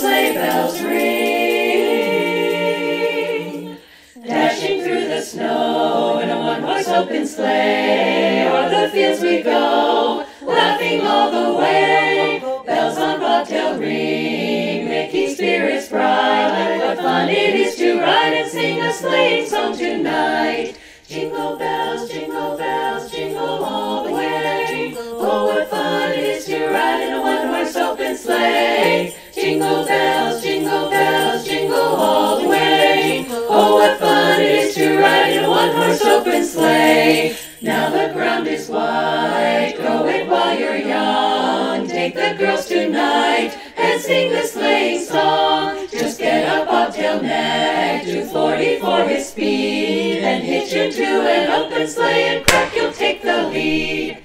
sleigh bells ring. Dashing through the snow in a one-horse open sleigh, o'er the fields we go, laughing all the way. Bells on bobtail ring, making spirits bright. What fun it is to ride and sing a sleighing song tonight. Jingle bells, jingle bells, jingle all the the ground is white, go it while you're young. Take the girls tonight and sing the sleighing song. Just get a bobtail nag, two forty for his speed, and hitch into an open sleigh and crack, you'll take the lead.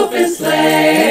open sleigh.